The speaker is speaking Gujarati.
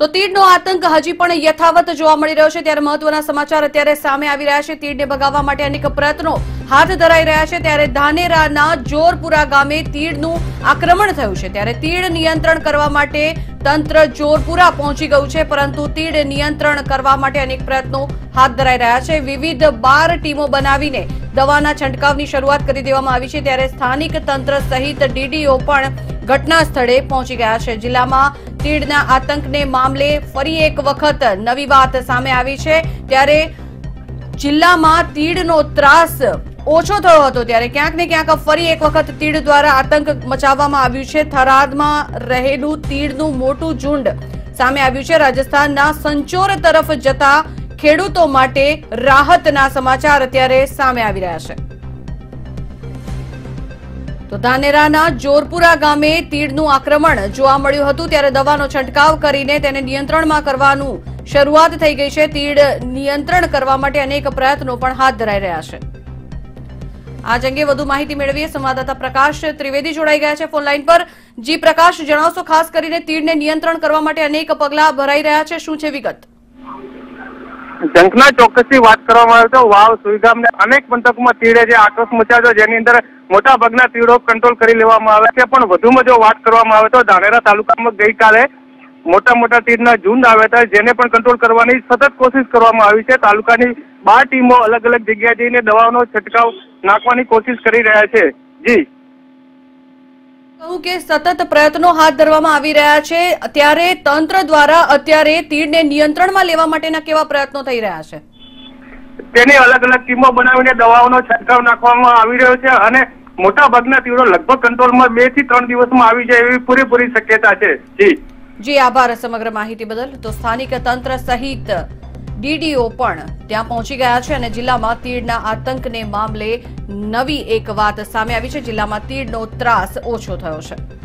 તો તીડનો આતંક હજી પણ યથાવત જોવા મળી રહ્યો છે. ત્યારે મહત્વના સમાચાર અત્યારે સામે આવી રહ્યા છે. તીડને ભગાવવા માટે અનેક પ્રયત્નો હાથ ધરાઈ રહ્યા છે. ત્યારે ધાનેરાના જોરપુરા ગામે તીડનું આક્રમણ થયું છે. ત્યારે તીડ નિયંત્રણ કરવા માટે તંત્ર જોરપુરા પહોંચી ગયું છે. પરંતુ તીડ નિયંત્રણ કરવા માટે અનેક પ્રયત્નો હાથ ધરાઈ રહ્યા છે. વિવિધ બાર ટીમો બનાવીને દવાના છંટકાવની શરૂઆત કરી દેવામાં આવી છે ત્યારે સ્થાનિક તંત્ર સહિત ડીડીઓ પણ ઘટના સ્થળે પહોંચી ગયા છે. જિલ્લામાં તીડના આતંકને મામલે ફરી એક વખત નવી વાત સામે આવી છે. ત્યારે જિલ્લામાં તીડનો ત્રાસ ઓછો થયો હતો ત્યારે ક્યાંક ને ક્યાંક ફરી એક વખત તીડ દ્વારા આતંક મચાવવામાં આવ્યું છે. થરાદમાં રહેલું તીડનું મોટું ઝુંડ સામે આવ્યું છે. રાજસ્થાનના સંચોર તરફ જતા ખેડૂતો માટે રાહતના સમાચાર અત્યારે સામે આવી રહ્યા છે. તો ધાનેરાના જોરપુરા ગામે તીડનું આક્રમણ જોવા મળ્યું હતું, ત્યારે દવાનો છંટકાવ કરીને તેને નિયંત્રણમાં કરવાનું શરૂઆત થઈ ગઈ છે. તીડ નિયંત્રણ કરવા માટે અનેક પ્રયત્નો પણ હાથ ધરાઈ રહ્યા છે. આજ અંગે વધુ માહિતી મેળવીએ સંવાદદાતા પ્રકાશ ત્રિવેદી જોડાઈ ગયા છે ફોનલાઈન પર. જી પ્રકાશ, જણાવશો ખાસ કરીને તીડને નિયંત્રણ કરવા માટે અનેક પગલાં ભરાઈ રહ્યા છે. શું છે વિગત? જંકના ચોક્કસથી વાત કરવામાં આવે તો વાવ, સુઈગામ ને અનેક પંથકમાં તીડે જે આક્રોશ મચાવ્યો જેની અંદર મોટા ભાગના તીડો કંટ્રોલ કરી લેવામાં આવે છે. પણ વધુમાં જો વાત કરવામાં આવે તો ધાનેરા તાલુકામાં ગઈકાલે મોટા મોટા તીડના ઝુંડ આવ્યા હતા, જેને પણ કંટ્રોલ કરવાની સતત કોશિશ કરવામાં આવી છે. તાલુકાની બાર ટીમો અલગ અલગ જગ્યાએ જઈને દવાઓનો છંટકાવ નાખવાની કોશિશ કરી રહ્યા છે. જી. કહું કે સતત પ્રયત્નો હાથ ધરવામાં આવી રહ્યા છે. ત્યારે તંત્ર દ્વારા અત્યારે તીડને નિયંત્રણમાં લેવા માટેના કેવા પ્રયત્નો થઈ રહ્યા છે? તેની અલગ અલગ ટીમો બનાવીને દવાઓનો છંટકાવ નાખવામાં આવી રહ્યો છે અને મોટા ભાગના તીડો લગભગ કંટ્રોલમાં બેથી ત્રણ દિવસમાં આવી જાય એવી પૂરેપૂરી શક્યતા છે. જી. જી આભાર સમગ્ર માહિતી બદલ. તો સ્થાનિક તંત્ર સહિત ડીડીઓ પણ ત્યાં પહોંચી ગયા છે અને જિલ્લામાં તીડના આતંકને મામલે નવી એક વાત સામે આવી છે. જિલ્લામાં તીડનો ત્રાસ ઓછો થયો છે.